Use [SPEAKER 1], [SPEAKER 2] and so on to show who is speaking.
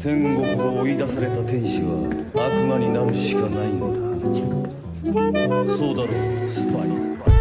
[SPEAKER 1] 天国を追い出された天使は悪魔になるしかないんだ。そうだろうスパイ。